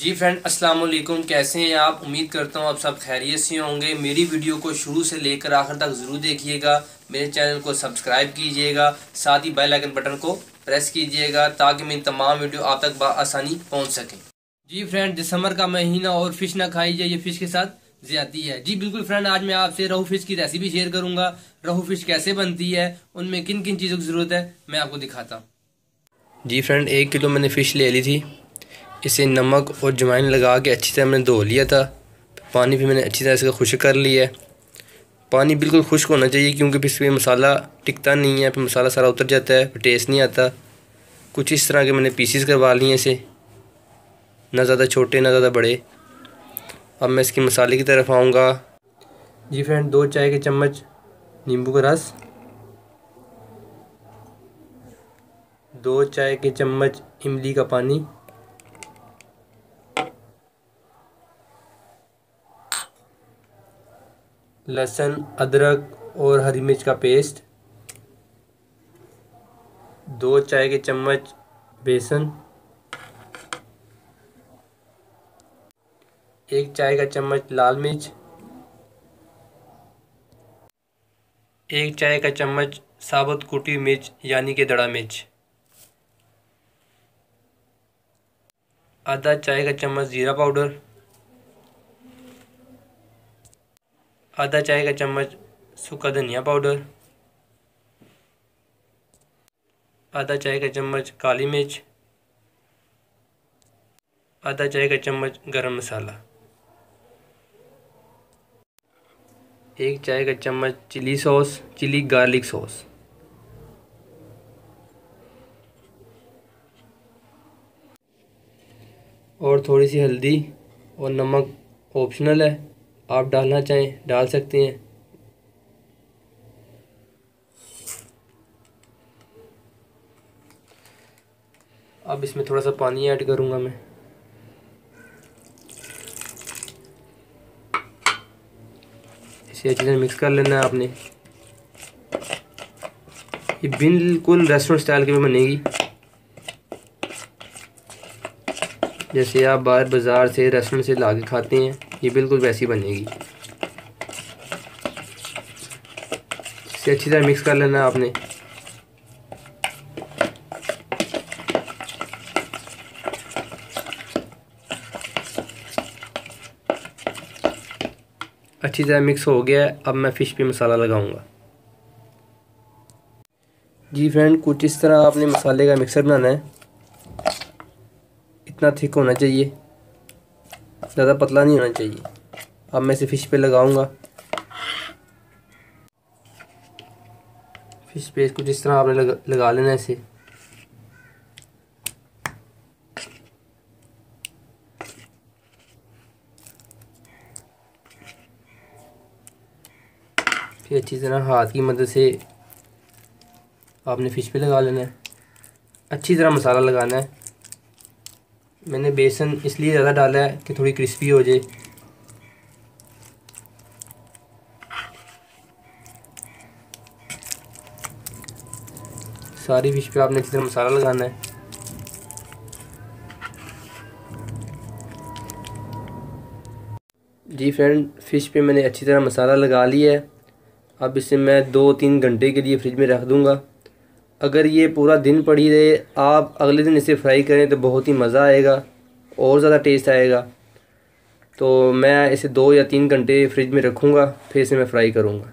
جی friend, السلام علیکم، کیسے ہیں آپ؟ امید کرتا ہوں آپ سب خیریت سے ہوں گے۔ میری ویڈیو کو شروع سے لے کر آخر تک ضرور دیکھیے گا۔ میرے چینل کو سبسکرائب کیجیے گا۔ ساتھ ہی بیل آئکن بٹن کو پریس کیجیے گا تاکہ میری تمام ویڈیو آپ تک آسانی پہنچ سکیں۔ جی فرینڈ، دسمبر کا مہینہ اور فش نہ کھائی جائے، یہ فش کے ساتھ زیادتی ہے۔ جی بالکل فرینڈ، آج میں آپ سے رہو فش کی ریسیپی شیئر کروں گا۔ رہو فش کیسے بنتی ہے، ان میں کن کن چیزوں کی ضرورت ہے، میں آپ کو دکھاتا ہوں۔ جی فرینڈ، ایک کلو میں نے فش لے لی تھی۔ اسے نمک اور جمائن لگا کے اچھی طرح میں نے دھو لیا تھا۔ پانی بھی میں نے اچھی طرح سے خشک کر لیا۔ ہے پانی بالکل خشک ہونا چاہیے کیونکہ پھر اس پہ مسالہ ٹکتا نہیں ہے، پھر مسالہ سارا اتر جاتا ہے، پھر ٹیسٹ نہیں آتا۔ کچھ اس طرح کے میں نے پیسز کروا لیے اسے۔ نہ زیادہ چھوٹے، نہ زیادہ بڑے۔ اب میں اس کی مسالے کی طرف آؤں گا۔ جی فرینڈ، دو چائے کے چمچ نیمبو کا رس۔ دو چائے کے چمچ املی کا پانی۔ لہسن، ادرک اور ہری مرچ کا پیسٹ، دو چائے کے چمچ بیسن، ایک چائے کا چمچ لال مرچ، ایک چائے کا چمچ ثابت کوٹی مرچ یعنی کہ دڑا مرچ۔ آدھا چائے کا چمچ زیرہ پاؤڈر۔ آدھا چائے کا چمچ سکا دھنیا پاؤڈر، آدھا چائے کا چمچ کالی مرچ، آدھا چائے کا چمچ گرم مسالہ ایک چائے کا چمچ چلی سوس، چلی گارلک سوس۔ اور تھوڑی سی ہلدی اور نمک آپشنل ہے۔ آپ ڈالنا چاہیں، ڈال سکتے ہیں۔ اب اس میں تھوڑا سا پانی ایڈ کروں گا میں۔ اسے اچھی طرح مکس کر لینا ہے آپ نے۔ یہ بالکل ریسٹورنٹ سٹائل کے میں بنے گی۔ جیسے آپ باہر بازار سے ریسٹورنٹ سے لا کے کھاتے ہیں۔ یہ بالکل ویسی بنے گی۔ اسے اچھی طرح مکس کر لینا آپ نے۔ اچھی طرح مکس ہو گیا۔ ہے اب میں فش پہ مسالہ لگاؤں گا۔ جی فرینڈ کچھ اس طرح آپ نے مسالے کا مکسر بنانا ہے۔ اتنا تھک ہونا چاہیے۔ زیادہ پتلا نہیں ہونا چاہیے۔ اب میں اسے فش پہ لگاؤں گا۔ فش پہ کچھ اس طرح آپ نے لگا لینا اسے۔ پھر اچھی طرح ہاتھ کی مدد سے آپ نے فش پہ لگا لینا ہے۔ اچھی طرح مسالہ لگانا ہے۔ میں نے بیسن اس لیے زیادہ ڈالا ہے کہ تھوڑی کرسپی ہو جائے۔ ساری فش پہ آپ نے اچھی طرح مسالہ لگانا ہے۔ جی فرینڈ، فش پہ میں نے اچھی طرح مسالہ لگا لیا ہے۔ اب اسے میں دو تین گھنٹے کے لیے فریج میں رکھ دوں گا۔ اگر یہ پورا دن پڑی رہے، آپ اگلے دن اسے فرائی کریں تو بہت ہی مزہ آئے گا، اور زیادہ ٹیسٹ آئے گا۔ تو میں اسے دو یا تین گھنٹے فریج میں رکھوں گا، پھر اسے میں فرائی کروں گا۔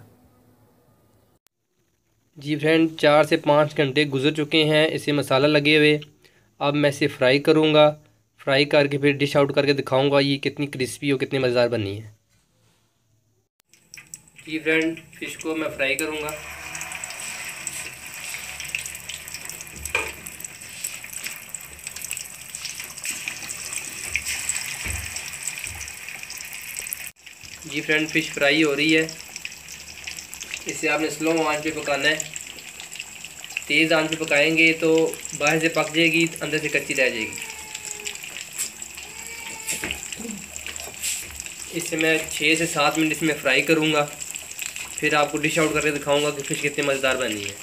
جی فرینڈ، چار سے پانچ گھنٹے گزر چکے ہیں، اسے مسالہ لگے ہوئے۔ اب میں اسے فرائی کروں گا۔ فرائی کر کے پھر ڈش آؤٹ کر کے دکھاؤں گا، یہ کتنی کرسپی اور کتنی مزیدار بنی ہے۔ جی فرینڈ فش کو میں فرائی کروں گا۔ جی فرینڈ، فش فرائی ہو رہی ہے۔ اسے آپ نے سلو آنچ پہ پکانا ہے۔ تیز آنچ پہ پکائیں گے تو باہر سے پک جائے گی، اندر سے کچی رہ جائے گی۔ اس سے میں چھ سے سات منٹ اس میں فرائی کروں گا۔ پھر آپ کو ڈش آؤٹ کر کے دکھاؤں گا کہ فش کتنی مزیدار بنی ہے۔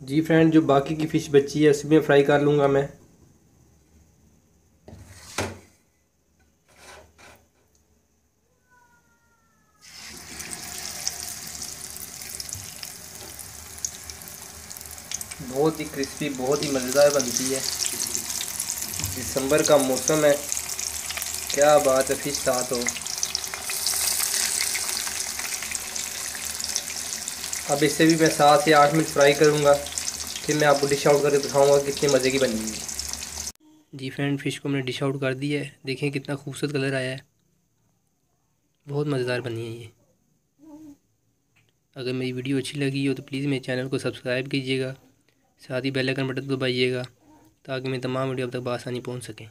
جی فرینڈ، جو باقی کی فش بچی ہے اس میں فرائی کر لوں گا میں۔ بہت ہی کرسپی بہت ہی مزیدار بنتی ہے۔ دسمبر کا موسم ہے۔ کیا بات ہے فش ساتھ ہو اب اس سے بھی میں سات سے آٹھ منٹ فرائی کروں گا۔ پھر میں آپ کو ڈش آؤٹ کر کے دکھاؤں گا کتنے مزے کی بنی ہے۔ جی فرینڈ فش کو میں نے ڈش آؤٹ کر دی ہے۔ دیکھیں کتنا خوبصورت کلر آیا ہے۔ بہت مزیدار بنی ہے یہ۔ اگر میری ویڈیو اچھی لگی ہو تو پلیز میرے چینل کو سبسکرائب کیجیے گا۔ ساتھ ہی بیل آئکن بٹن دبائیے گا تاکہ میں تمام ویڈیو اب تک بآسانی پہنچ سکیں۔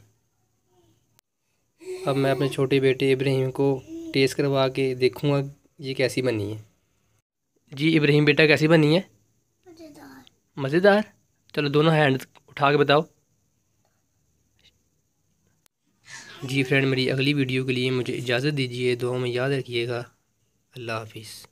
اب میں اپنے چھوٹے بیٹے ابراہیم کو ٹیسٹ کروا کے دیکھوں گا یہ کیسی بنی ہے۔ جی ابراہیم بیٹا کیسی بنی ہے؟ مزیدار۔ چلو دونوں ہینڈ اٹھا کے بتاؤ۔ جی فرینڈ، میری اگلی ویڈیو کے لیے مجھے اجازت دیجیے، دعاؤں میں یاد رکھیے گا۔ اللہ حافظ۔